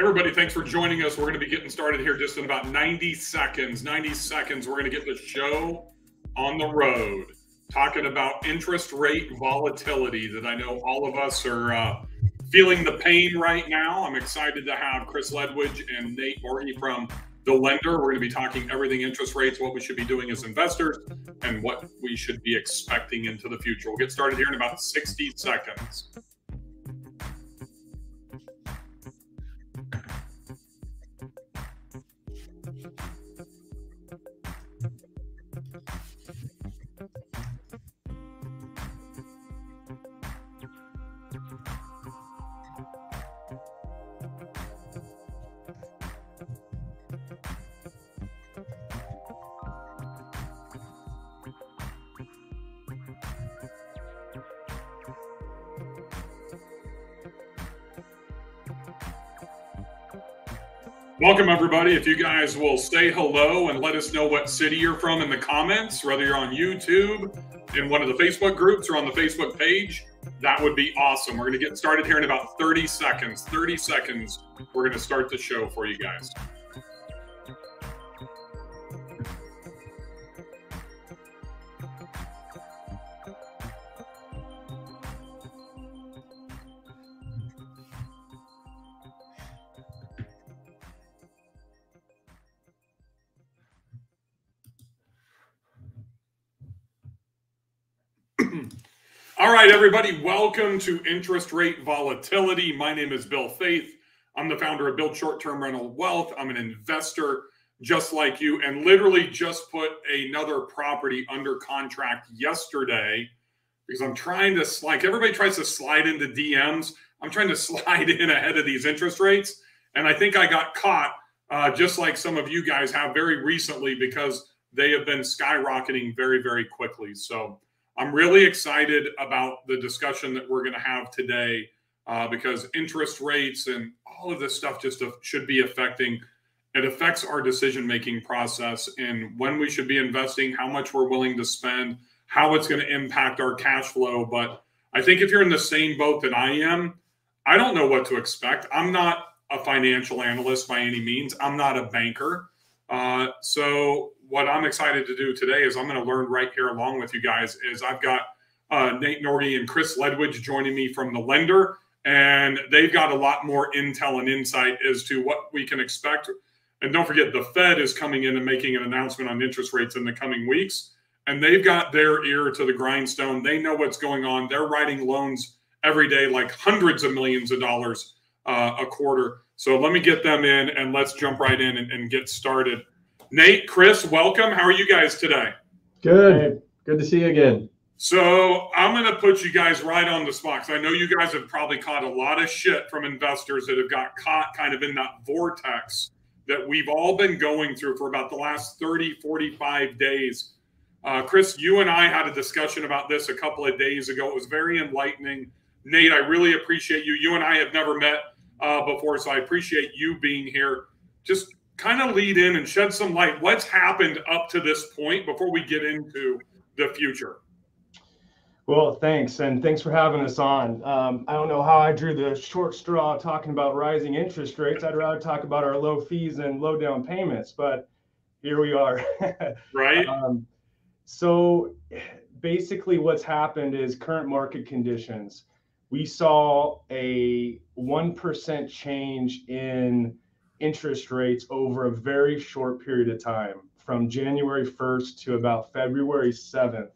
Everybody, thanks for joining us. We're going to be getting started here just in about 90 seconds. 90 seconds, we're going to get the show on the road talking about interest rate volatility that I know all of us are uh, feeling the pain right now. I'm excited to have Chris Ledwidge and Nate Norghi from The Lender. We're going to be talking everything interest rates, what we should be doing as investors, and what we should be expecting into the future. We'll get started here in about 60 seconds. Welcome, everybody. If you guys will say hello and let us know what city you're from in the comments, whether you're on YouTube, in one of the Facebook groups, or on the Facebook page, that would be awesome. We're going to get started here in about 30 seconds. 30 seconds. We're going to start the show for you guys. Right, everybody, welcome to Interest Rate Volatility. My name is Bill Faith. I'm the founder of Build Short Term Rental Wealth. I'm an investor just like you and literally just put another property under contract yesterday because I'm trying to, like everybody tries to slide into DMs. I'm trying to slide in ahead of these interest rates. And I think I got caught, uh, just like some of you guys have very recently, because they have been skyrocketing very, very quickly. So, I'm really excited about the discussion that we're going to have today uh, because interest rates and all of this stuff just should be affecting. It affects our decision making process and when we should be investing, how much we're willing to spend, how it's going to impact our cash flow. But I think if you're in the same boat that I am, I don't know what to expect. I'm not a financial analyst by any means. I'm not a banker. Uh, so what I'm excited to do today is I'm going to learn right here along with you guys. Is I've got uh, Nate Norghi and Chris Ledwidge joining me from the lender, and they've got a lot more intel and insight as to what we can expect. And don't forget, the Fed is coming in and making an announcement on interest rates in the coming weeks, and they've got their ear to the grindstone. They know what's going on. They're writing loans every day, like hundreds of millions of dollars uh, a quarter. So let me get them in, and let's jump right in and, and get started. Nate, Chris, welcome. How are you guys today? Good. Good to see you again. So I'm going to put you guys right on the spot because I know you guys have probably caught a lot of shit from investors that have got caught kind of in that vortex that we've all been going through for about the last 30, 45 days. Uh, Chris, you and I had a discussion about this a couple of days ago. It was very enlightening. Nate, I really appreciate you. You and I have never met uh, before, so I appreciate you being here. Just kind of lead in and shed some light. What's happened up to this point before we get into the future? Well, thanks, and thanks for having us on. Um, I don't know how I drew the short straw talking about rising interest rates. I'd rather talk about our low fees and low down payments, but here we are. right. Um, so basically, what's happened is current market conditions. We saw a 1% change in interest rates over a very short period of time. From January 1st to about February 7th,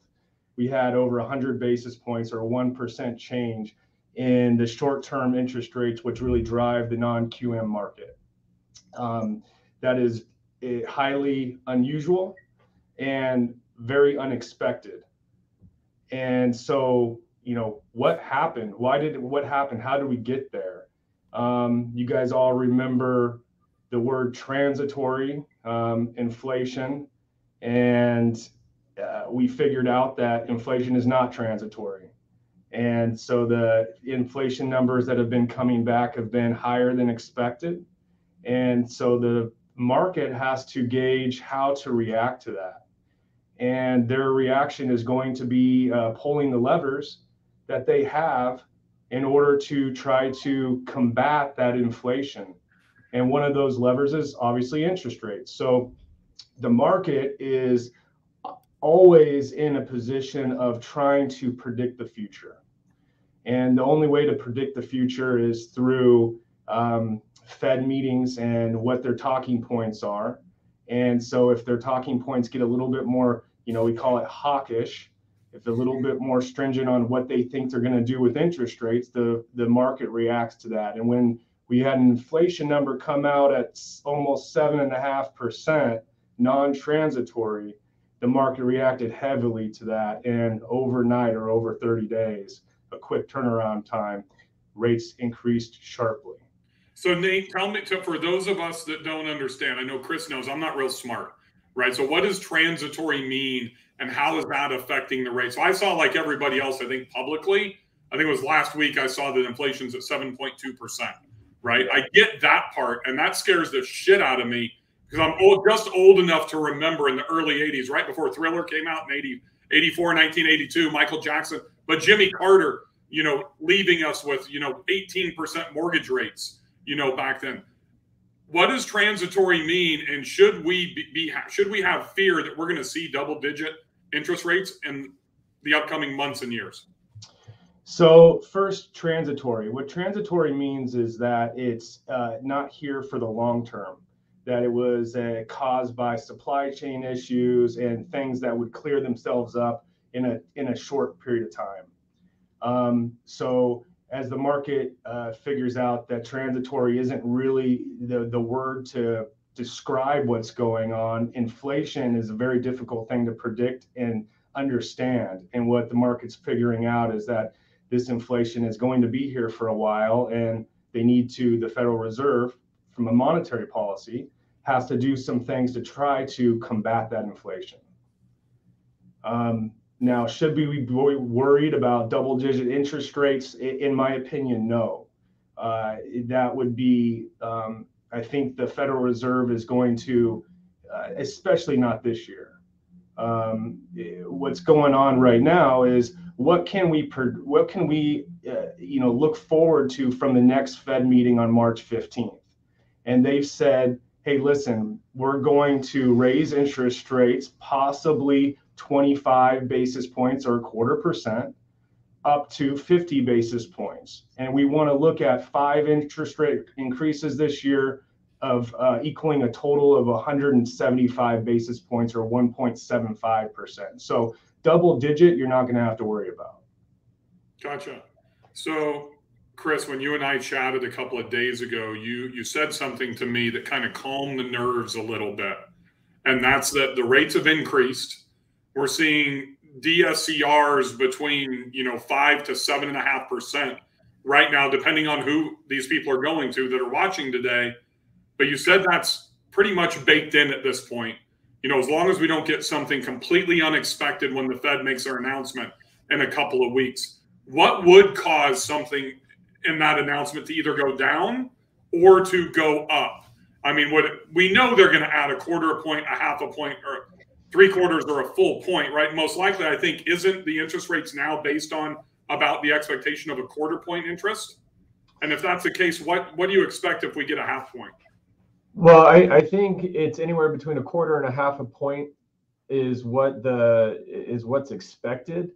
we had over 100 basis points or 1% change in the short term interest rates, which really drive the non QM market. Um, that is eh, highly unusual and very unexpected. And so, you know, what happened? Why did what happened? How did we get there? Um, you guys all remember the word transitory um, inflation, and uh, we figured out that inflation is not transitory. And so the inflation numbers that have been coming back have been higher than expected. And so the market has to gauge how to react to that. And their reaction is going to be uh, pulling the levers that they have in order to try to combat that inflation And one of those levers is obviously interest rates. So the market is always in a position of trying to predict the future. And the only way to predict the future is through um, Fed meetings and what their talking points are. And so if their talking points get a little bit more, you know, we call it hawkish, if they're a little bit more stringent on what they think they're going to do with interest rates, the, the market reacts to that. And when we had an inflation number come out at almost seven and a half percent non-transitory, the market reacted heavily to that. And overnight or over 30 days, a quick turnaround time, rates increased sharply. So Nate, tell me to, for those of us that don't understand, I know Chris knows I'm not real smart, right? So what does transitory mean and how is that affecting the rate? So I saw like everybody else, I think publicly, I think it was last week I saw that inflation's at 7.2%, right? I get that part and that scares the shit out of me because I'm old, just old enough to remember in the early 80s, right before Thriller came out in 80, 84, 1982, Michael Jackson, but Jimmy Carter, you know, leaving us with, you know, 18% mortgage rates you know, back then. What does transitory mean, and should we be, be should we have fear that we're going to see double digit interest rates in the upcoming months and years? So first, transitory. What transitory means is that it's uh, not here for the long term. That it was uh, caused by supply chain issues and things that would clear themselves up in a in a short period of time. Um, so as the market uh, figures out that transitory isn't really the, the word to describe what's going on, inflation is a very difficult thing to predict and understand. And what the market's figuring out is that this inflation is going to be here for a while, and they need to, the Federal Reserve, from a monetary policy, has to do some things to try to combat that inflation. Um, now, should we be worried about double digit interest rates? In my opinion, no. Uh, that would be, um, I think the Federal Reserve is going to, uh, especially not this year. Um, what's going on right now is what can we what can we uh, you know look forward to from the next Fed meeting on March 15th? And they've said, hey, listen, we're going to raise interest rates, possibly 25 basis points or a quarter percent up to 50 basis points. And we want to look at five interest rate increases this year of uh, equaling a total of 175 basis points or 1.75%. So double digit, you're not going to have to worry about. Gotcha. So, Chris, when you and I chatted a couple of days ago, you you said something to me that kind of calmed the nerves a little bit, and that's that the rates have increased we're seeing DSCRs between you know five to seven and a half percent right now, depending on who these people are going to that are watching today. But you said that's pretty much baked in at this point. You know, as long as we don't get something completely unexpected when the Fed makes their announcement in a couple of weeks, what would cause something in that announcement to either go down or to go up? I mean, what we know they're going to add a quarter a point, a half a point, or three quarters or a full point, right? Most likely, I think, isn't the interest rates now based on about the expectation of a quarter point interest? And if that's the case, what what do you expect if we get a half point? Well, I, I think it's anywhere between a quarter and a half a point is what the is what's expected.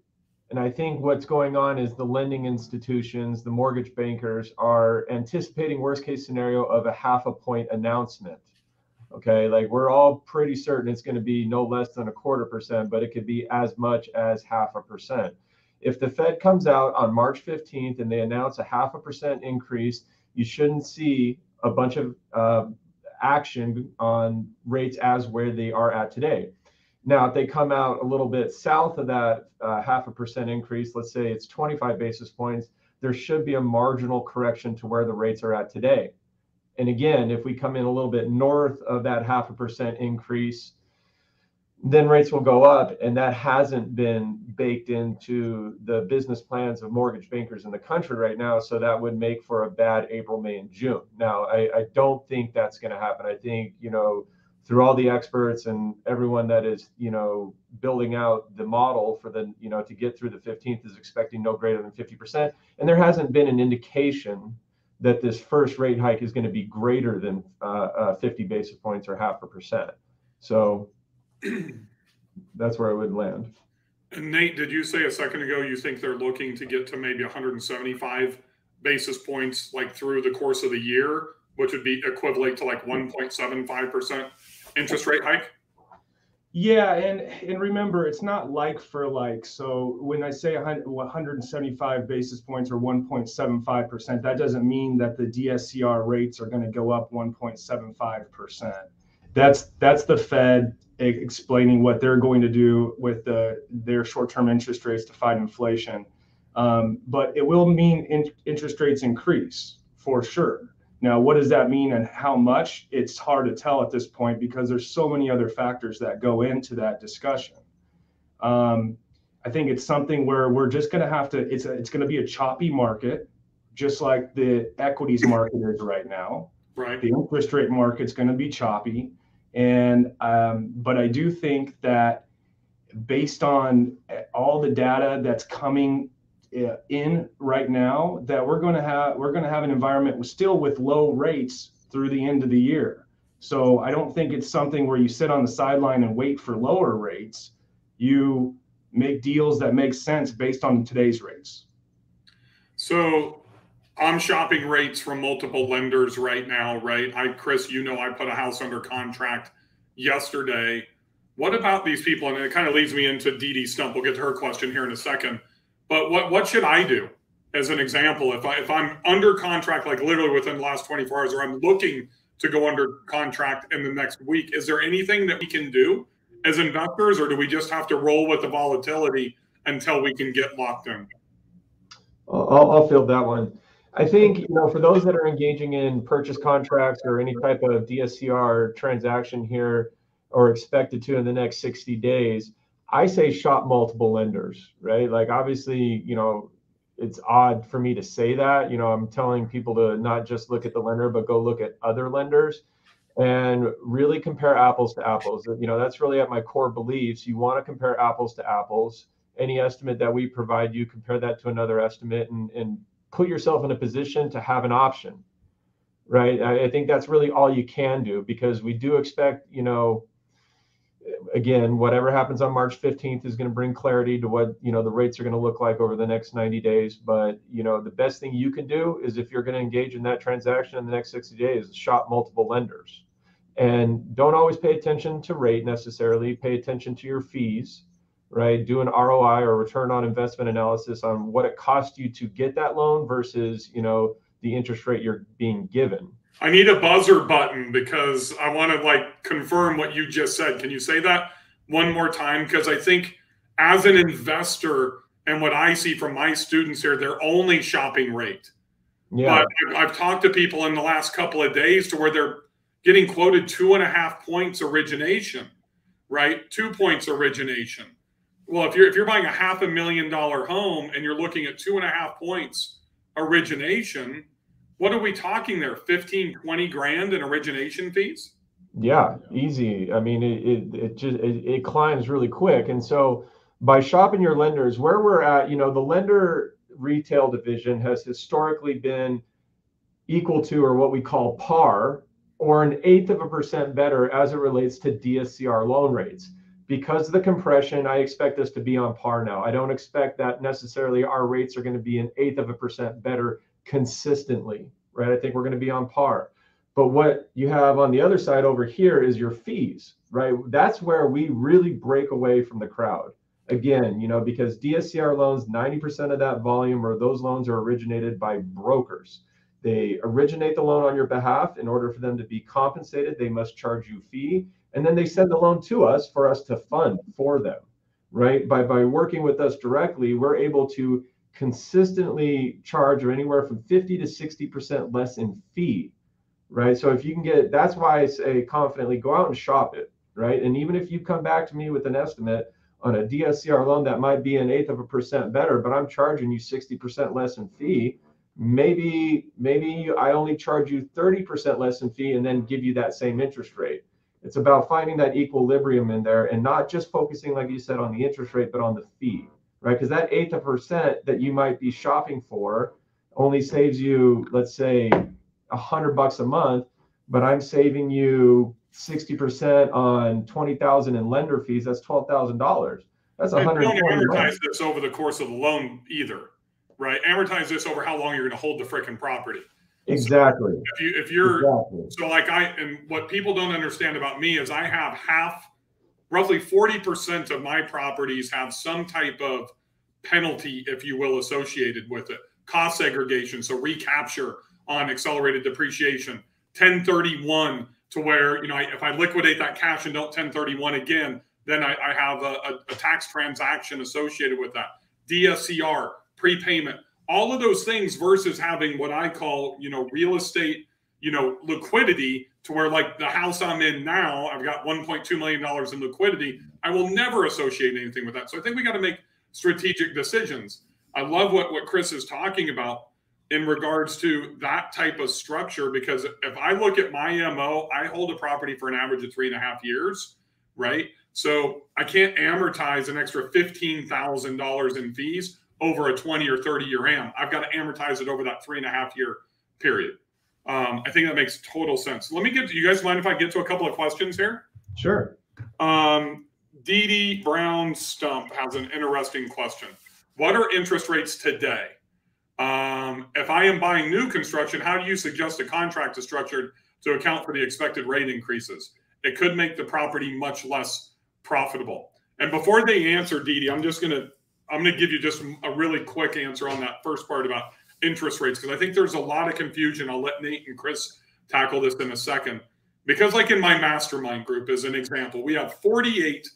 And I think what's going on is the lending institutions, the mortgage bankers are anticipating worst case scenario of a half a point announcement. Okay, like we're all pretty certain it's going to be no less than a quarter percent, but it could be as much as half a percent. If the Fed comes out on March 15th and they announce a half a percent increase, you shouldn't see a bunch of uh, action on rates as where they are at today. Now, if they come out a little bit south of that uh, half a percent increase, let's say it's 25 basis points, there should be a marginal correction to where the rates are at today. And again, if we come in a little bit north of that half a percent increase, then rates will go up. And that hasn't been baked into the business plans of mortgage bankers in the country right now. So that would make for a bad April, May, and June. Now, I, I don't think that's going to happen. I think, you know, through all the experts and everyone that is, you know, building out the model for the, you know, to get through the 15th is expecting no greater than 50%. And there hasn't been an indication that this first rate hike is going to be greater than uh, uh, 50 basis points or half a percent. So that's where I would land. And Nate, did you say a second ago you think they're looking to get to maybe 175 basis points like through the course of the year, which would be equivalent to like 1.75% interest rate hike? Yeah, and and remember, it's not like for like. So when I say 100, 175 basis points or 1.75 percent, that doesn't mean that the DSCR rates are going to go up 1.75 percent. That's that's the Fed explaining what they're going to do with the their short-term interest rates to fight inflation. Um, but it will mean in, interest rates increase for sure. Now, what does that mean and how much? It's hard to tell at this point because there's so many other factors that go into that discussion. Um, I think it's something where we're just going to have to. It's a, it's going to be a choppy market, just like the equities market is right now. Right. The interest rate market's going to be choppy, and um, but I do think that based on all the data that's coming uh, in right now that we're going to have we're going to have an environment still with low rates through the end of the year. So I don't think it's something where you sit on the sideline and wait for lower rates. You make deals that make sense based on today's rates. So I'm shopping rates from multiple lenders right now, right? I Chris, you know I put a house under contract yesterday. What about these people? And it kind of leads me into Dee Dee Stump. We'll get to her question here in a second but what what should I do? As an example, if I if I'm under contract, like literally within the last 24 hours, or I'm looking to go under contract in the next week, is there anything that we can do as investors, or do we just have to roll with the volatility until we can get locked in? I'll, I'll field that one. I think you know for those that are engaging in purchase contracts or any type of DSCR transaction here, or expected to in the next 60 days, I say shop multiple lenders, right? Like obviously, you know, it's odd for me to say that. You know, I'm telling people to not just look at the lender, but go look at other lenders and really compare apples to apples. You know, that's really at my core beliefs. You want to compare apples to apples. Any estimate that we provide you, compare that to another estimate and, and put yourself in a position to have an option, right? I, I think that's really all you can do because we do expect, you know, again, whatever happens on March 15th is going to bring clarity to what, you know, the rates are going to look like over the next 90 days. But, you know, the best thing you can do is if you're going to engage in that transaction in the next 60 days, shop multiple lenders. And don't always pay attention to rate necessarily, pay attention to your fees, right? Do an ROI or return on investment analysis on what it cost you to get that loan versus, you know, the interest rate you're being given. I need a buzzer button because I want to like confirm what you just said. Can you say that one more time? Because I think as an investor and what I see from my students here, they're only shopping rate. Yeah. But I've talked to people in the last couple of days to where they're getting quoted two and a half points origination, right? Two points origination. Well, if you're if you're buying a half a million dollar home and you're looking at two and a half points origination, what are we talking there? 15 20 grand in origination fees? Yeah easy. I mean it it, it just it, it climbs really quick. And so by shopping your lenders where we're at you know the lender retail division has historically been equal to or what we call par or an eighth of a percent better as it relates to DSCR loan rates. Because of the compression, I expect us to be on par now. I don't expect that necessarily our rates are going to be an eighth of a percent better consistently, right? I think we're going to be on par. But what you have on the other side over here is your fees, right? That's where we really break away from the crowd. Again, you know, because DSCR loans, 90% of that volume or those loans are originated by brokers. They originate the loan on your behalf. In order for them to be compensated, they must charge you fee. And then they send the loan to us for us to fund for them, right? By, by working with us directly, we're able to consistently charge or anywhere from 50 to 60% less in fee, right? So if you can get, that's why I say confidently go out and shop it, right? And even if you come back to me with an estimate on a DSCR loan that might be an eighth of a percent better, but I'm charging you 60% less in fee, maybe maybe I only charge you 30% less in fee and then give you that same interest rate. It's about finding that equilibrium in there and not just focusing, like you said, on the interest rate, but on the fee right? Because that eighth of percent that you might be shopping for only saves you, let's say, a hundred bucks a month, but I'm saving you 60% on 20,000 in lender fees, that's $12,000. That's a hundred. Don't amortize this over the course of the loan either, right? Amortize this over how long you're going to hold the freaking property. Exactly. So if you if you're exactly. so like I and what people don't understand about me is I have half, roughly forty percent of my properties have some type of penalty, if you will, associated with it. Cost segregation, so recapture on accelerated depreciation, 1031 to where you know if I liquidate that cash and don't 1031 again, then I, I have a, a, a, tax transaction associated with that. DSCR, prepayment, all of those things versus having what I call, you know, real estate, you know, liquidity to where like the house I'm in now, I've got $1.2 million in liquidity. I will never associate anything with that. So I think we got to make strategic decisions. I love what, what Chris is talking about in regards to that type of structure because if I look at my MO, I hold a property for an average of three and a half years, right? So I can't amortize an extra $15,000 in fees over a 20 or 30 year AM. I've got to amortize it over that three and a half year period. Um, I think that makes total sense. Let me get you guys mind if I get to a couple of questions here? Sure. Um, Dee Dee Brown Stump has an interesting question. What are interest rates today? Um, if I am buying new construction, how do you suggest a contract is structured to account for the expected rate increases? It could make the property much less profitable. And before they answer, Dee Dee, I'm just gonna I'm gonna give you just a really quick answer on that first part about interest rates because I think there's a lot of confusion. I'll let Nate and Chris tackle this in a second. Because, like in my mastermind group, as an example, we have 48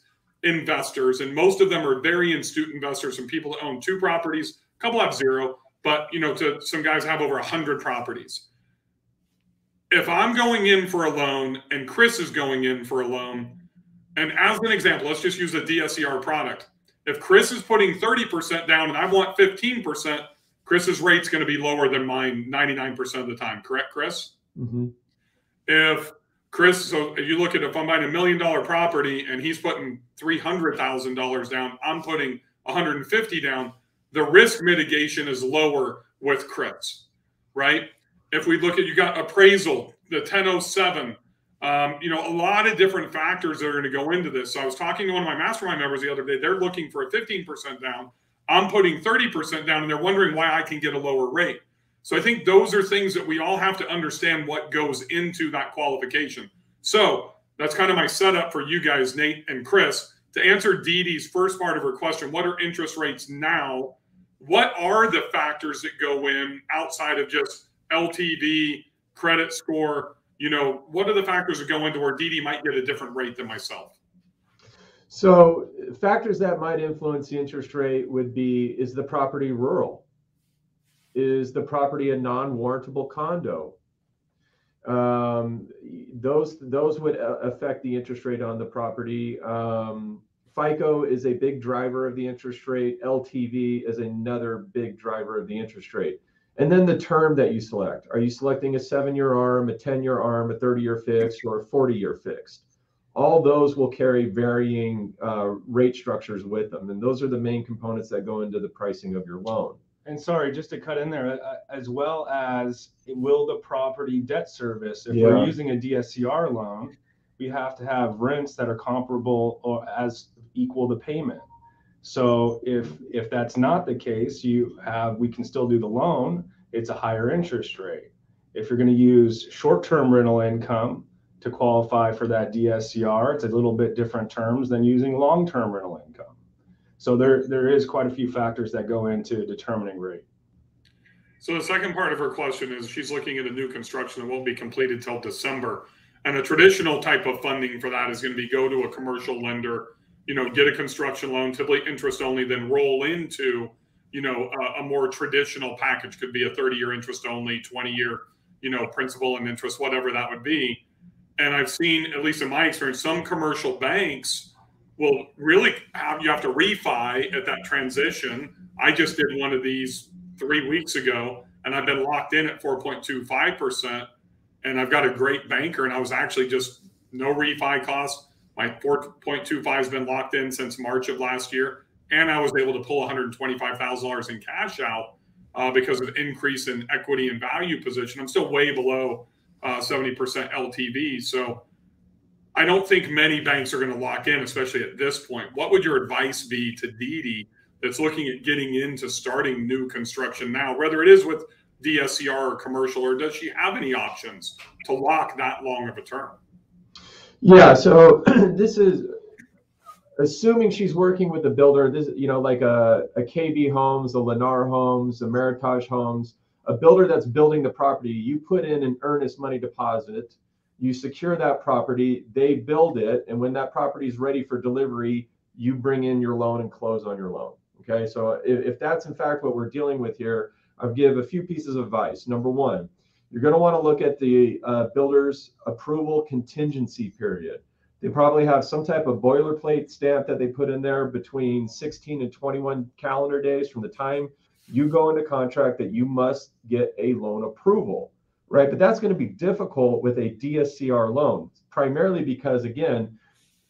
investors, and most of them are very astute investors and people that own two properties. A couple have zero, but you know, to some guys have over 100 properties. If I'm going in for a loan and Chris is going in for a loan, and as an example, let's just use the DSCR product. If Chris is putting 30% down and I want 15%, Chris's rate's going to be lower than mine 99% of the time. Correct, Chris? Mm-hmm. If Chris, so if you look at if I'm buying a million dollar property and he's putting $300,000 down, I'm putting 150 down. The risk mitigation is lower with Chris, right? If we look at you got appraisal, the 1007, um, you know, a lot of different factors that are going to go into this. So I was talking to one of my mastermind members the other day. They're looking for a 15% down. I'm putting 30% down, and they're wondering why I can get a lower rate. So I think those are things that we all have to understand what goes into that qualification. So that's kind of my setup for you guys, Nate and Chris. To answer Dee Dee's first part of her question, what are interest rates now? What are the factors that go in outside of just LTV, credit score, you know, what are the factors that go into where Dee might get a different rate than myself? So factors that might influence the interest rate would be is the property rural? Is the property a non-warrantable condo? Um, those those would uh, affect the interest rate on the property. Um, FICO is a big driver of the interest rate. LTV is another big driver of the interest rate. And then the term that you select. Are you selecting a seven year arm, a 10 year arm, a 30 year fixed, or a 40 year fixed? All those will carry varying uh, rate structures with them. And those are the main components that go into the pricing of your loan. And sorry, just to cut in there, uh, as well as will the property debt service? If yeah. we're using a DSCR loan, we have to have rents that are comparable or as equal the payment. So if if that's not the case, you have we can still do the loan. It's a higher interest rate. If you're going to use short-term rental income to qualify for that DSCR, it's a little bit different terms than using long-term rental income. So there there is quite a few factors that go into determining rate. So the second part of her question is she's looking at a new construction that won't be completed till December. And a traditional type of funding for that is going to be go to a commercial lender you know, get a construction loan, typically interest only, then roll into, you know, a, a more traditional package. Could be a 30 year interest only, 20 year, you know, principal and interest, whatever that would be. And I've seen, at least in my experience, some commercial banks will really have you have to refi at that transition. I just did one of these three weeks ago, and I've been locked in at 4.25%. And I've got a great banker, and I was actually just no refi cost my 4.25 has been locked in since March of last year, and I was able to pull $125,000 in cash out uh, because of increase in equity and value position. I'm still way below uh, 70% LTV. So I don't think many banks are going to lock in, especially at this point. What would your advice be to Dee that's looking at getting into starting new construction now, whether it is with DSCR or commercial, or does she have any options to lock that long of a term? Yeah, so this is assuming she's working with a builder, this you know, like a, a KB Homes, a Lennar Homes, a Meritage Homes, a builder that's building the property, you put in an earnest money deposit, you secure that property, they build it, and when that property is ready for delivery, you bring in your loan and close on your loan. Okay, so if, if that's in fact what we're dealing with here, I'll give a few pieces of advice. Number one, you're going to want to look at the uh, builder's approval contingency period. They probably have some type of boilerplate stamp that they put in there between 16 and 21 calendar days from the time you go into contract that you must get a loan approval, right? But that's going to be difficult with a DSCR loan, primarily because, again,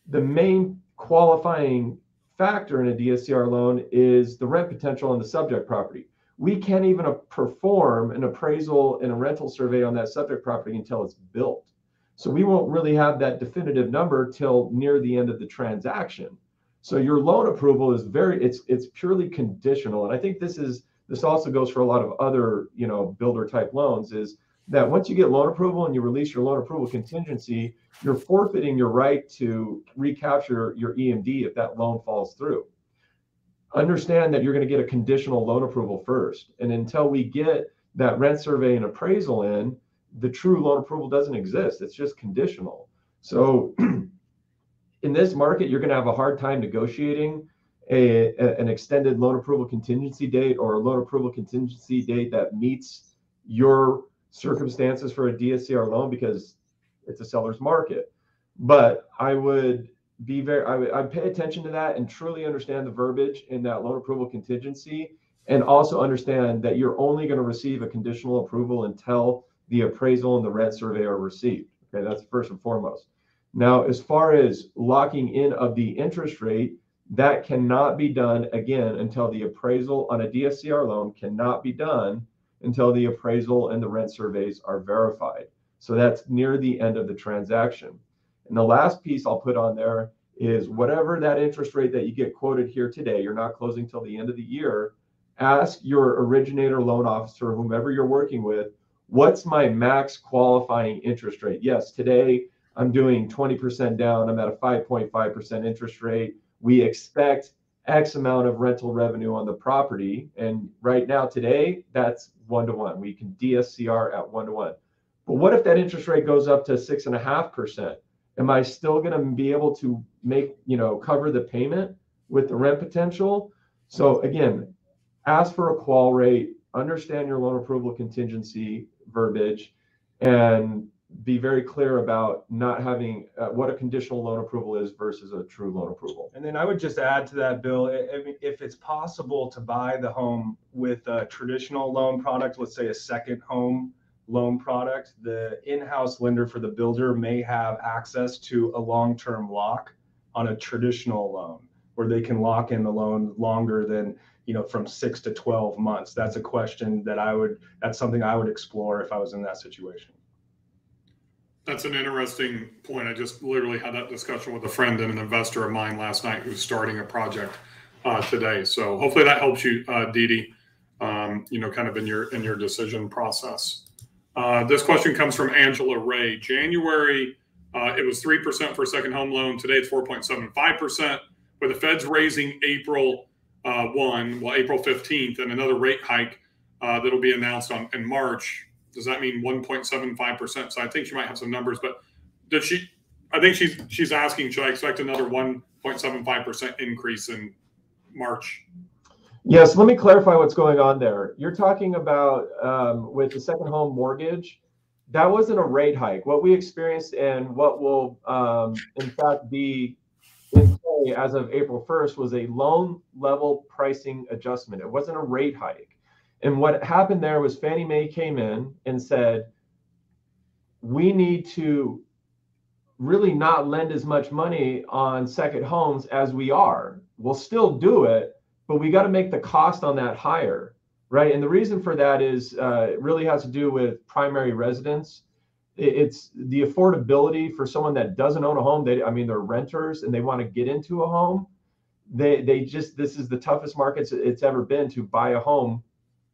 the main qualifying factor in a DSCR loan is the rent potential on the subject property we can't even perform an appraisal and a rental survey on that subject property until it's built. So we won't really have that definitive number till near the end of the transaction. So your loan approval is very it's it's purely conditional. And I think this is this also goes for a lot of other, you know, builder type loans is that once you get loan approval and you release your loan approval contingency, you're forfeiting your right to recapture your EMD if that loan falls through understand that you're going to get a conditional loan approval first. And until we get that rent survey and appraisal in, the true loan approval doesn't exist. It's just conditional. So in this market, you're going to have a hard time negotiating a, a, an extended loan approval contingency date or a loan approval contingency date that meets your circumstances for a DSCR loan because it's a seller's market. But I would be very I I'd pay attention to that and truly understand the verbiage in that loan approval contingency and also understand that you're only going to receive a conditional approval until the appraisal and the rent survey are received. Okay, that's first and foremost. Now, as far as locking in of the interest rate, that cannot be done again until the appraisal on a DSCR loan cannot be done until the appraisal and the rent surveys are verified. So that's near the end of the transaction. And the last piece I'll put on there is whatever that interest rate that you get quoted here today, you're not closing till the end of the year. Ask your originator loan officer, whomever you're working with, what's my max qualifying interest rate? Yes, today I'm doing 20% down. I'm at a 5.5% interest rate. We expect X amount of rental revenue on the property. And right now, today, that's one to one. We can DSCR at one to one. But what if that interest rate goes up to six and a half percent? Am I still going to be able to make, you know, cover the payment with the rent potential? So again, ask for a qual rate, understand your loan approval contingency verbiage, and be very clear about not having uh, what a conditional loan approval is versus a true loan approval. And then I would just add to that, Bill, if it's possible to buy the home with a traditional loan product, let's say a second home loan product, the in-house lender for the builder may have access to a long-term lock on a traditional loan where they can lock in the loan longer than you know from six to 12 months. That's a question that i would that's something i would explore if i was in that situation. That's an interesting point. I just literally had that discussion with a friend and an investor of mine last night who's starting a project uh, today. So hopefully that helps you uh, Dee um, you know kind of in your in your decision process uh, this question comes from Angela Ray. January, uh, it was 3% for a second home loan. Today it's 4.75%. With the Fed's raising April uh, 1, well, April 15th, and another rate hike uh, that'll be announced on in March, does that mean 1.75%? So I think she might have some numbers, but does she? I think she's she's asking, should I expect another 1.75% increase in March? Yes, let me clarify what's going on there. You're talking about um, with the second home mortgage, that wasn't a rate hike. What we experienced and what will, um, in fact, be in play as of April 1st was a loan level pricing adjustment. It wasn't a rate hike. And what happened there was Fannie Mae came in and said, we need to really not lend as much money on second homes as we are. We'll still do it, but we got to make the cost on that higher. right? And the reason for that is uh, it really has to do with primary residence. It's the affordability for someone that doesn't own a home. They, I mean, they're renters and they want to get into a home. They, they just this is the toughest market it's ever been to buy a home,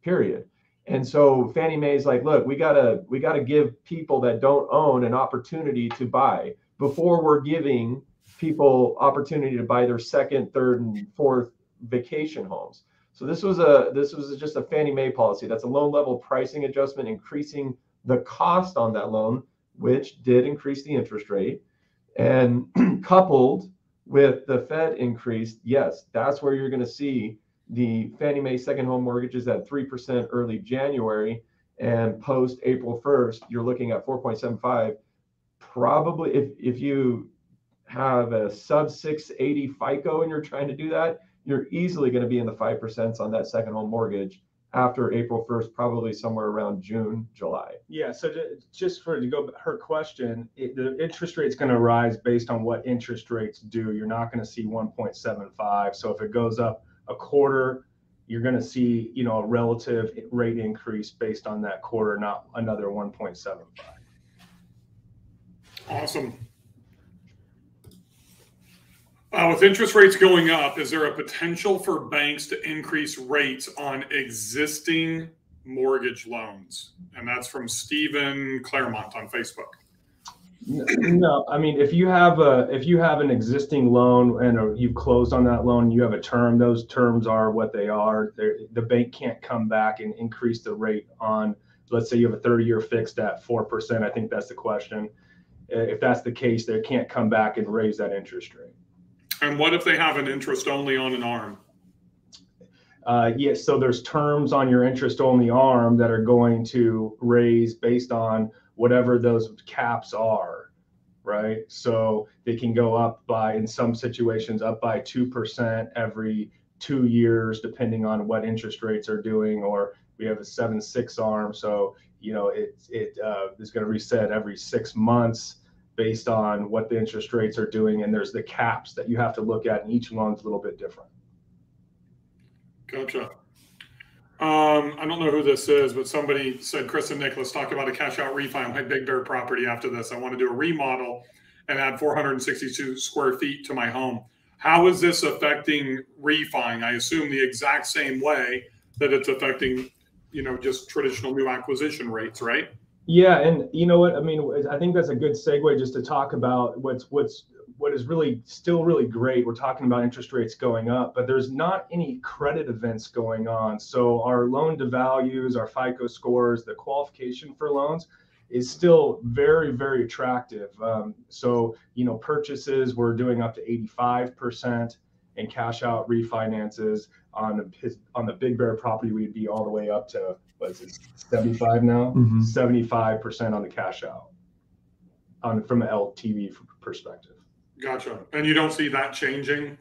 period. And so Fannie Mae's like, look, we gotta we gotta give people that don't own an opportunity to buy before we're giving people opportunity to buy their second, third, and fourth vacation homes. So this was a this was just a Fannie Mae policy. That's a loan level pricing adjustment, increasing the cost on that loan, which did increase the interest rate, and coupled with the Fed increase, yes, that's where you're going to see the Fannie Mae second home mortgages at 3% early January and post April 1st, you're looking at 4.75. Probably if, if you have a sub 680 FICO and you're trying to do that, you're easily going to be in the 5% on that second home mortgage after April 1st, probably somewhere around June, July. Yeah. So to, just for to go her question, it, the interest rate's going to rise based on what interest rates do. You're not going to see 1.75. So if it goes up a quarter, you're going to see you know a relative rate increase based on that quarter, not another 1.75. Awesome. Uh, with interest rates going up, is there a potential for banks to increase rates on existing mortgage loans? And that's from Stephen Claremont on Facebook. No, I mean if you have a if you have an existing loan and you've closed on that loan, you have a term. Those terms are what they are. They're, the bank can't come back and increase the rate on. Let's say you have a 30-year fixed at four percent. I think that's the question. If that's the case, they can't come back and raise that interest rate. And what if they have an interest only on an arm? Uh, yes, so there's terms on your interest only arm that are going to raise based on whatever those caps are, right? So they can go up by, in some situations, up by 2% every two years, depending on what interest rates are doing, or we have a 7 6 arm. So, you know, it, it uh, is going to reset every six months based on what the interest rates are doing. And there's the caps that you have to look at, and each loan's a little bit different. Gotcha. Um, I don't know who this is, but somebody said, Chris and Nicholas, talk about a cash out refi on my Big Bear property after this. I want to do a remodel and add 462 square feet to my home. How is this affecting refining? I assume the exact same way that it's affecting, you know, just traditional new acquisition rates, right? Yeah, and you know what? I mean, I think that's a good segue just to talk about what's what's what is really still really great. We're talking about interest rates going up, but there's not any credit events going on. So our loan to values, our FICO scores, the qualification for loans is still very very attractive. Um, so you know purchases we're doing up to 85% and cash out refinances on his on the Big Bear property we'd be all the way up to what's it 75 now Mhm. 75% on the cash out on from an LTV perspective. Gotcha. And you don't see that changing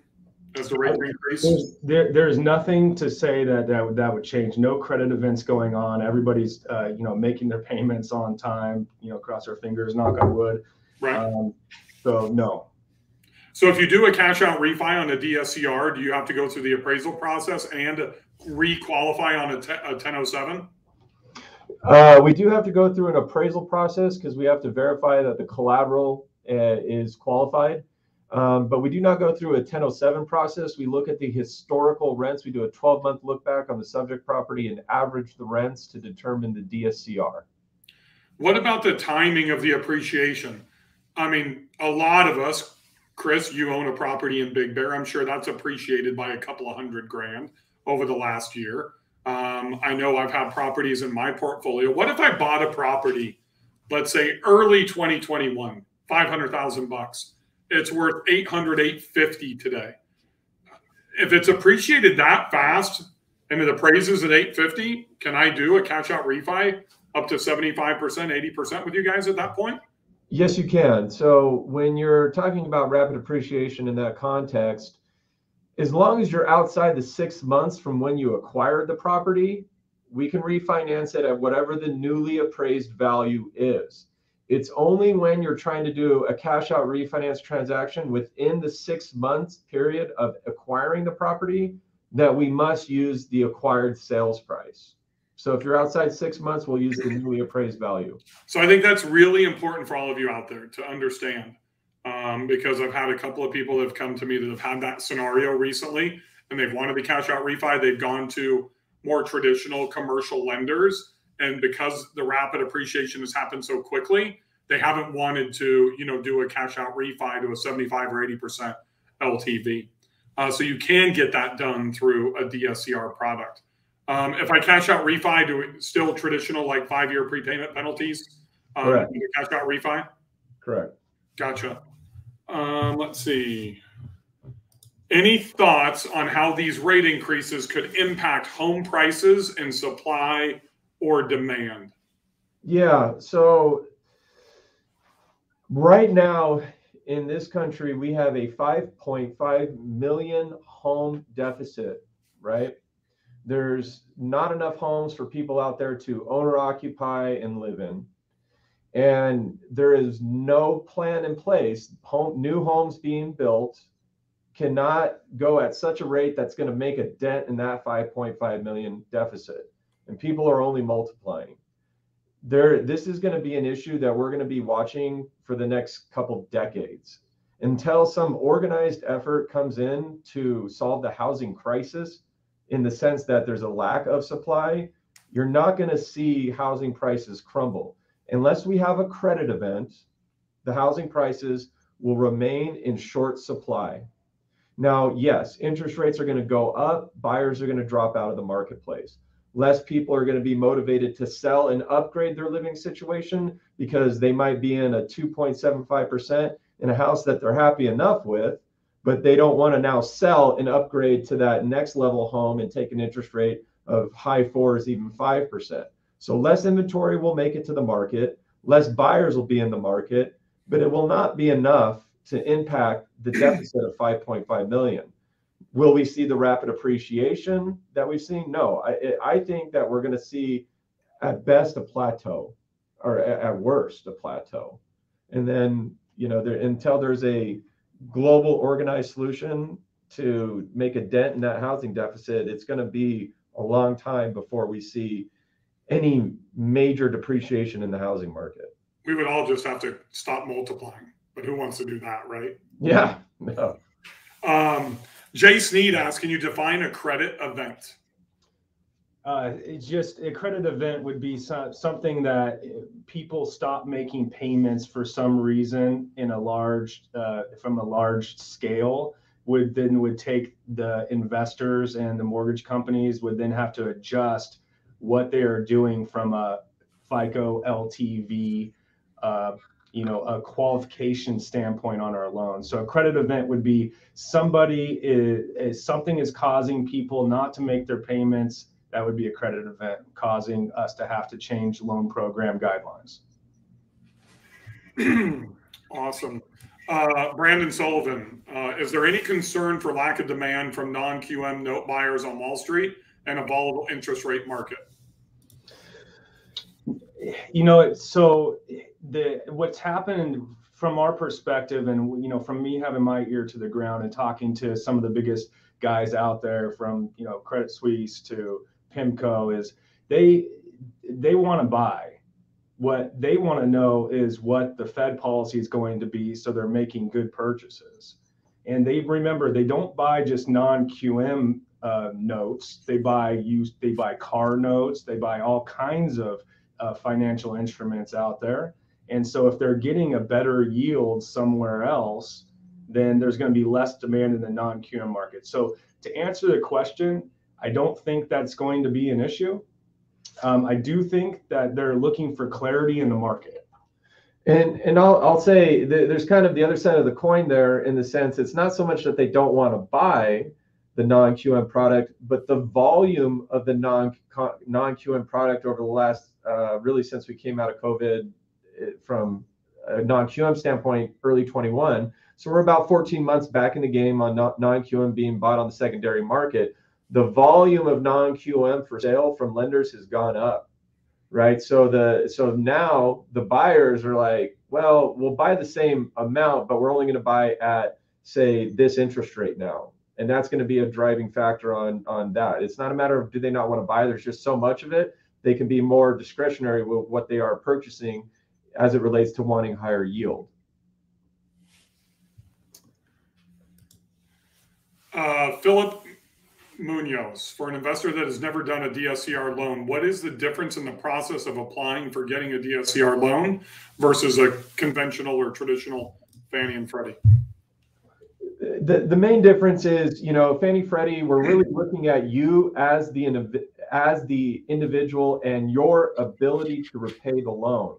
as the rate increase? There's, there, there's nothing to say that that would, that would change. No credit events going on. Everybody's, uh, you know, making their payments on time. You know, cross our fingers, knock on wood. Right. Um, so no. So if you do a cash out refi on a DSCR, do you have to go through the appraisal process and re-qualify on a, te- a 1007? Uh, we do have to go through an appraisal process because we have to verify that the collateral uh, is qualified. Um, but we do not go through a 1007 process. We look at the historical rents. We do a 12 month look back on the subject property and average the rents to determine the DSCR. What about the timing of the appreciation? I mean, a lot of us, Chris, you own a property in Big Bear. I'm sure that's appreciated by a couple of hundred grand over the last year. Um, I know I've had properties in my portfolio. What if I bought a property, let's say early 2021, 500,000 bucks? It's worth 800, 850 today. If it's appreciated that fast and it appraises at 850, can I do a cash out refi up to 75%, 80% with you guys at that point? Yes, you can. So when you're talking about rapid appreciation in that context, as long as you're outside the six months from when you acquired the property, we can refinance it at whatever the newly appraised value is. It's only when you're trying to do a cash out refinance transaction within the six months period of acquiring the property that we must use the acquired sales price. So if you're outside six months, we'll use the newly appraised value. So I think that's really important for all of you out there to understand, um, because I've had a couple of people that have come to me that have had that scenario recently, and they've wanted the cash out refi. They've gone to more traditional commercial lenders, and because the rapid appreciation has happened so quickly, they haven't wanted to, you know, do a cash out refi to a 75 or 80 percent LTV. Uh, so you can get that done through a DSCR product. Um, if I cash out refi, do it still traditional like five year prepayment penalties? Um, Correct. Cash out refi. Correct. Gotcha. Um, let's see. Any thoughts on how these rate increases could impact home prices and supply or demand? Yeah. So right now in this country, we have a 5.5 million home deficit, right? There's not enough homes for people out there to own or occupy and live in. And there is no plan in place. Home, new homes being built cannot go at such a rate that's going to make a dent in that 5.5 million deficit. And people are only multiplying there this is going to be an issue that we're going to be watching for the next couple decades until some organized effort comes in to solve the housing crisis in the sense that there's a lack of supply you're not going to see housing prices crumble unless we have a credit event the housing prices will remain in short supply. Now yes interest rates are going to go up buyers are going to drop out of the marketplace. Less people are going to be motivated to sell and upgrade their living situation because they might be in a 2.75% in a house that they're happy enough with but they don't want to now sell and upgrade to that next level home and take an interest rate of high fours even 5% so less inventory will make it to the market less buyers will be in the market but it will not be enough to impact the deficit of 5.5 million Will we see the rapid appreciation that we've seen? No, I, I think that we're going to see at best a plateau or at worst a plateau. And then, you know, there, until there's a global organized solution to make a dent in that housing deficit, it's going to be a long time before we see any major depreciation in the housing market. We would all just have to stop multiplying, but who wants to do that, right? Yeah. No. Um, Jay Sneed asks, can you define a credit event? Uh, it's just a credit event would be so, something that people stop making payments for some reason in a large uh, from a large scale would then would take the investors and the mortgage companies would then have to adjust what they are doing from a FICO LTV uh, you know a qualification standpoint on our loan. So a credit event would be somebody is, is, something is causing people not to make their payments. That would be a credit event causing us to have to change loan program guidelines. Awesome. Uh, brandon sullivan uh, is there any concern for lack of demand from non-qm note buyers on wall street and a volatile interest rate market you know so the what's happened from our perspective and you know from me having my ear to the ground and talking to some of the biggest guys out there from you know credit suisse to pimco is they they want to buy. What they want to know is what the fed policy is going to be so they're making good purchases. And they remember they don't buy just non-qm uh, notes. They buy use they buy car notes. They buy all kinds of uh, financial instruments out there and so if they're getting a better yield somewhere else, then there's going to be less demand in the non-QM market. So to answer the question, I don't think that's going to be an issue. Um, I do think that they're looking for clarity in the market. And and I'll I'll say there's kind of the other side of the coin there in the sense it's not so much that they don't want to buy the non-QM product, but the volume of the non non-QM product over the last uh, really since we came out of COVID from a non-QM standpoint, early 21. So we're about 14 months back in the game on non-QM being bought on the secondary market. The volume of non-QM for sale from lenders has gone up, right? So the so now the buyers are like, well, we'll buy the same amount, but we're only going to buy at say this interest rate now. and that's going to be a driving factor on on that. It's not a matter of do they not want to buy. There's just so much of it. They can be more discretionary with what they are purchasing as it relates to wanting higher yield. Uh, Philip Munoz, for an investor that has never done a DSCR loan, what is the difference in the process of applying for getting a DSCR loan versus a conventional or traditional Fannie and Freddie? The, the main difference is, you know, Fannie Freddie, we're really looking at you as the as the individual and your ability to repay the loan.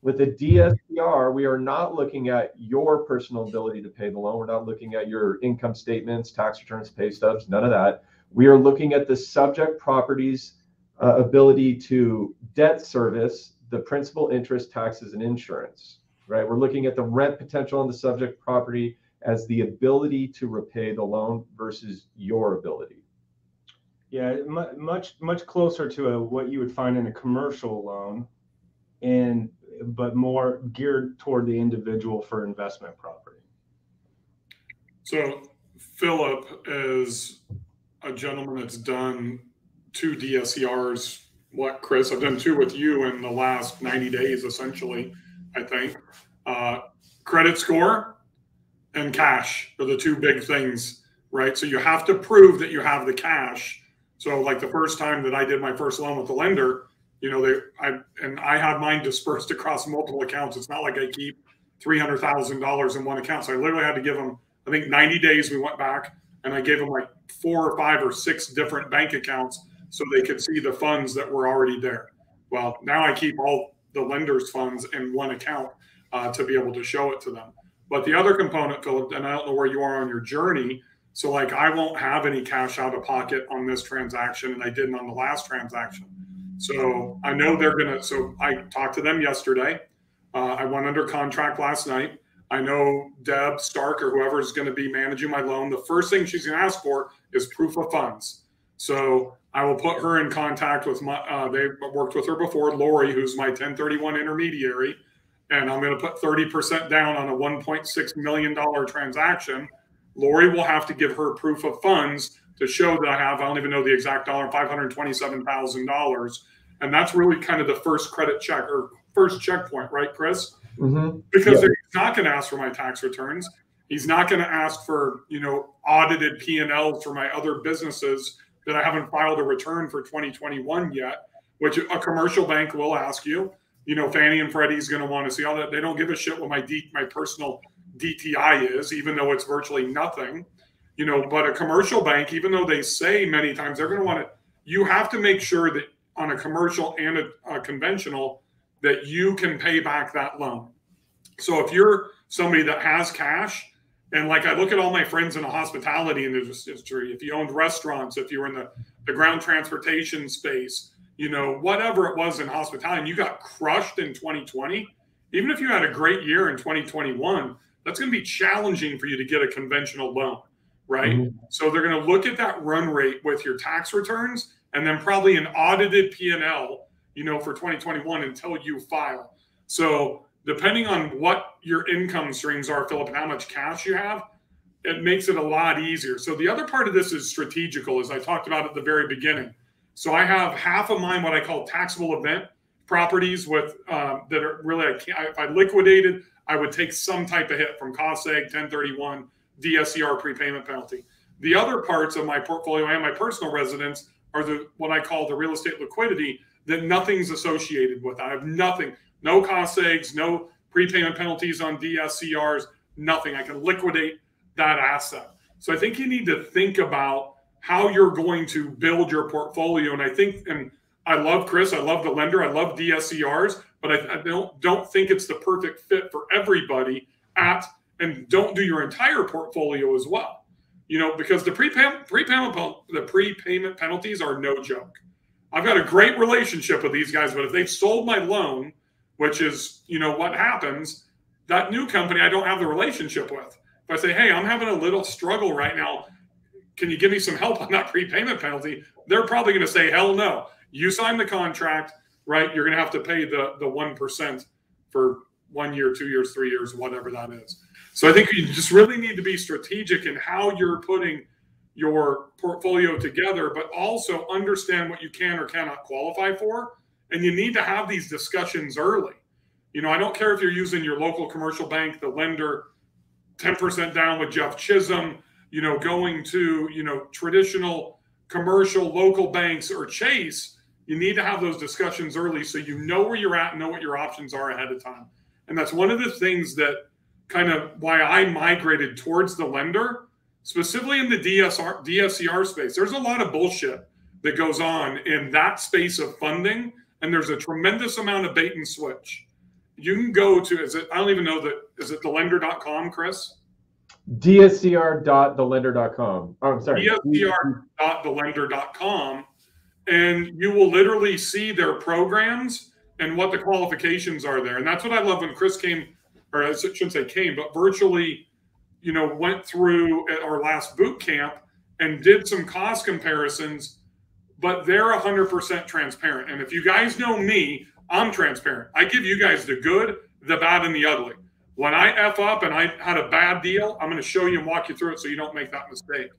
With a DSCR, we are not looking at your personal ability to pay the loan. We're not looking at your income statements, tax returns, pay stubs, none of that. We are looking at the subject property's uh, ability to debt service the principal, interest, taxes, and insurance, right? We're looking at the rent potential on the subject property as the ability to repay the loan versus your ability. Yeah, much much closer to a, what you would find in a commercial loan, and but more geared toward the individual for investment property. So Philip is a gentleman that's done two DSCRs. What, Chris? I've done two with you in the last 90 days, essentially, I think. Uh, credit score and cash are the two big things, right? So you have to prove that you have the cash. So, like the first time that I did my first loan with the lender, you know, they I and I have mine dispersed across multiple accounts. It's not like I keep three hundred thousand dollars in one account. So I literally had to give them. I think ninety days. We went back and I gave them like four or five or six different bank accounts so they could see the funds that were already there. Well, now I keep all the lender's funds in one account uh, to be able to show it to them. But the other component, Philip, and I don't know where you are on your journey. So, like, I won't have any cash out of pocket on this transaction, and I didn't on the last transaction. So I know they're to. So I talked to them yesterday. Uh, I went under contract last night. I know Deb Stark or whoever is going to be managing my loan. The first thing she's going to ask for is proof of funds. So I will put her in contact with my. Uh, they worked with her before, Lori, who's my 1031 intermediary, and I'm going to put 30% down on a 1.6 million dollar transaction. Lori will have to give her proof of funds to show that I have, I don't even know the exact dollar, $527,000. And that's really kind of the first credit check or first checkpoint, right, Chris? Mm-hmm. Because yeah. he's not going to ask for my tax returns. He's not going to ask for, you know, audited P&Ls for my other businesses that I haven't filed a return for 2021 yet, which a commercial bank will ask you. You know, Fannie and Freddie's going to want to see all that. They don't give a shit what my D, my personal DTI is, even though it's virtually nothing you know but a commercial bank even though they say many times they're going to want to you have to make sure that on a commercial and a, a, conventional that you can pay back that loan. So if you're somebody that has cash and like i look at all my friends in the hospitality industry if you owned restaurants if you were in the, the ground transportation space you know whatever it was in hospitality and you got crushed in 2020 even if you had a great year in 2021 that's going to be challenging for you to get a conventional loan right? Mm-hmm. So they're going to look at that run rate with your tax returns and then probably an audited P&L, you know, for 2021 until you file. So depending on what your income streams are, Philip, and how much cash you have, it makes it a lot easier. So the other part of this is strategical, as I talked about at the very beginning. So I have half of mine what I call taxable event properties with um, that are really I can't, if I liquidated, I would take some type of hit from cost seg 1031 DSCR prepayment penalty. The other parts of my portfolio and my personal residence are the what I call the real estate liquidity that nothing's associated with. I have nothing, no cost segs, no prepayment penalties on DSCRs, nothing. I can liquidate that asset. So I think you need to think about how you're going to build your portfolio. And I think, and I love Chris, I love the lender, I love DSCRs, but I, I don't don't think it's the perfect fit for everybody at and don't do your entire portfolio as well. You know, because the prepayment prepayment the prepayment penalties are no joke. I've got a great relationship with these guys, but if they've sold my loan, which is you know what happens, that new company I don't have the relationship with. If I say, hey, I'm having a little struggle right now, can you give me some help on that prepayment penalty? They're probably going to say, hell no. You sign the contract, right? You're going to have to pay the the one percent for one year, two years, three years, whatever that is. So I think you just really need to be strategic in how you're putting your portfolio together, but also understand what you can or cannot qualify for. And you need to have these discussions early. You know, I don't care if you're using your local commercial bank, the lender, 10% down with Jeff Chisholm, you know, going to, you know, traditional commercial local banks or Chase, you need to have those discussions early so you know where you're at and know what your options are ahead of time. And that's one of the things that kind of why I migrated towards the lender, specifically in the DSR DSCR space. There's a lot of bullshit that goes on in that space of funding, and there's a tremendous amount of bait and switch. You can go to is it I don't even know that is it thelender.com, Chris? dscr.thelender.com. Oh, I'm sorry. dscr.thelender.com and you will literally see their programs and what the qualifications are there. And that's what I love when Chris came or I shouldn't say came, but virtually, you know, went through our last boot camp and did some cost comparisons, but they're 100% transparent. And if you guys know me, I'm transparent. I give you guys the good, the bad, and the ugly. When I F up and I had a bad deal, I'm going to show you and walk you through it so you don't make that mistake.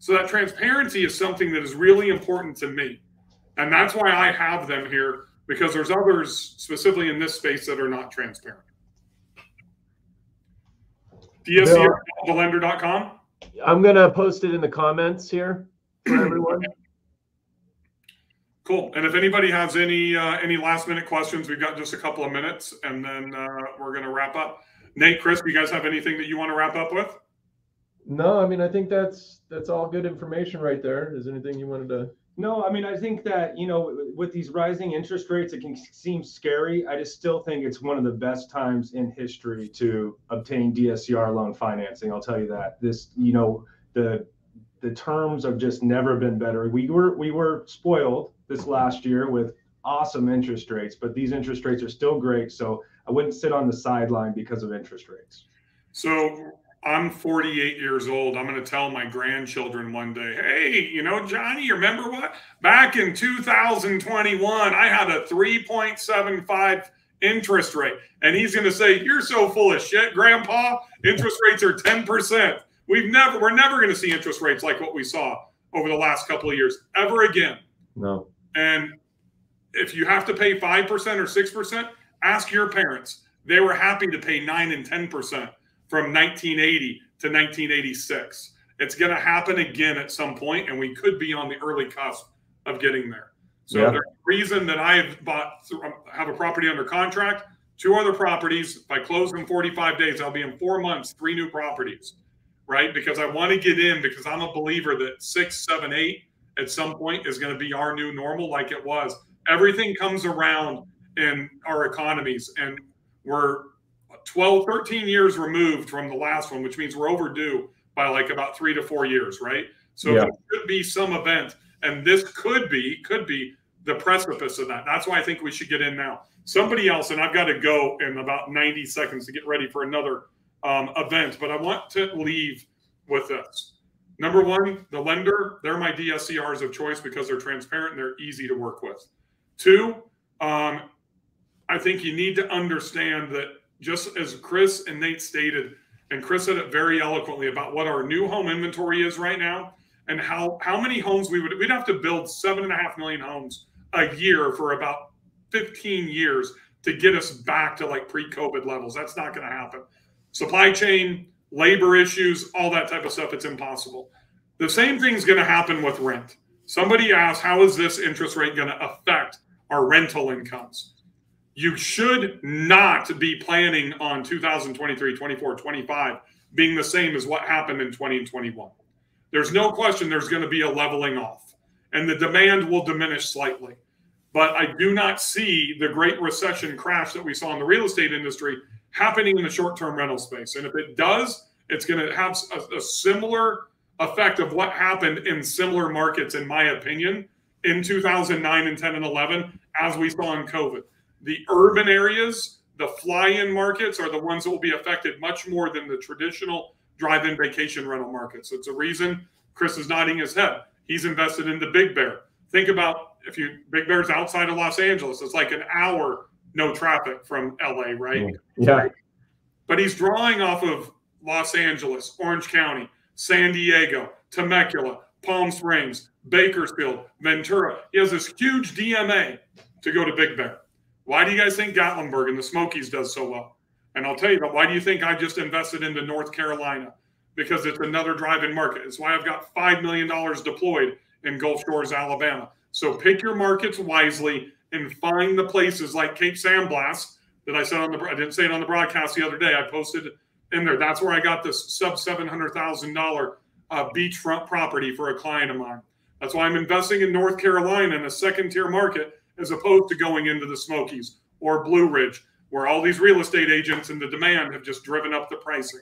So that transparency is something that is really important to me. And that's why I have them here because there's others specifically in this space that are not transparent. DSCR.thelender.com. I'm gonna post it in the comments here for everyone. Cool. And if anybody has any uh, any last minute questions, we've got just a couple of minutes, and then uh, we're gonna wrap up. Nate, Chris, do you guys have anything that you want to wrap up with? No, I mean I think that's that's all good information right there. Is anything you wanted to? No, I mean, I think that, you know, with these rising interest rates, it can seem scary. I just still think it's one of the best times in history to obtain DSCR loan financing. I'll tell you that. This, you know, the the terms have just never been better. We were we were spoiled this last year with awesome interest rates, but these interest rates are still great. So I wouldn't sit on the sideline because of interest rates. So I'm 48 years old. I'm going to tell my grandchildren one day, hey, you know, Johnny, you remember what? Back in 2021, I had a 3.75 interest rate. And he's going to say, you're so full of shit, Grandpa. Interest rates are 10%. We've never, we're never going to see interest rates like what we saw over the last couple of years ever again. No. And if you have to pay 5% or 6%, ask your parents. They were happy to pay 9 and 10% from 1980 to 1986. It's going to happen again at some point, and we could be on the early cusp of getting there. So yeah. the reason that I've bought, um, have a property under contract, two other properties. If I close in 45 days, I'll be in four months, three new properties, right? Because I want to get in because I'm a believer that six, seven, eight at some point is going to be our new normal, like it was. Everything comes around in our economies, and we're 12, 13 years removed from the last one, which means we're overdue by like about three to four years, right? So yeah. there could be some event, and this could be could be the precipice of that. That's why I think we should get in now. Somebody else, and I've got to go in about 90 seconds to get ready for another um, event, but I want to leave with this. Number one, the lender, they're my DSCRs of choice because they're transparent and they're easy to work with. Two, um, I think you need to understand that just as Chris and Nate stated, and Chris said it very eloquently about what our new home inventory is right now and how how many homes we would we'd have to build seven and a half million homes a year for about 15 years to get us back to like pre-COVID levels. That's not going to happen. Supply chain, labor issues, all that type of stuff, it's impossible. The same thing's going to happen with rent. Somebody asked, how is this interest rate going to affect our rental incomes? You should not be planning on 2023, 24, 25 being the same as what happened in 2021. There's no question there's going to be a leveling off and the demand will diminish slightly. But I do not see the great recession crash that we saw in the real estate industry happening in the short term rental space. And if it does, it's going to have a, a similar effect of what happened in similar markets, in my opinion, in 2009 and 10 and 11, as we saw in COVID the urban areas, the fly-in markets are the ones that will be affected much more than the traditional drive-in vacation rental market. So it's a reason Chris is nodding his head. He's invested in the Big Bear. Think about if you Big Bear's outside of Los Angeles, it's like an hour no traffic from LA, right? Yeah. But he's drawing off of Los Angeles, Orange County, San Diego, Temecula, Palm Springs, Bakersfield, Ventura. He has this huge DMA to go to Big Bear. Why do you guys think Gatlinburg and the Smokies does so well? And I'll tell you. Why do you think I just invested into North Carolina? Because it's another drive-in market. It's why I've got five million dollars deployed in Gulf Shores, Alabama. So pick your markets wisely and find the places like Cape San Blas that I said on the. I didn't say it on the broadcast the other day. I posted in there. That's where I got this sub seven hundred thousand dollar uh, beachfront property for a client of mine. That's why I'm investing in North Carolina in a second tier market as opposed to going into the Smokies or Blue Ridge, where all these real estate agents and the demand have just driven up the pricing,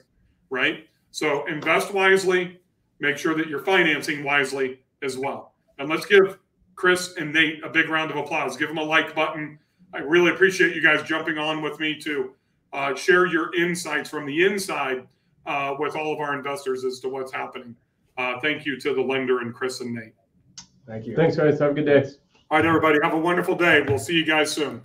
right? So invest wisely, make sure that you're financing wisely as well. And let's give Chris and Nate a big round of applause. Give them a like button. I really appreciate you guys jumping on with me to uh, share your insights from the inside uh, with all of our investors as to what's happening. Uh, thank you to the lender and Chris and Nate. Thank you. Thanks, guys. Have a good day. All right, everybody, have a wonderful day. We'll see you guys soon.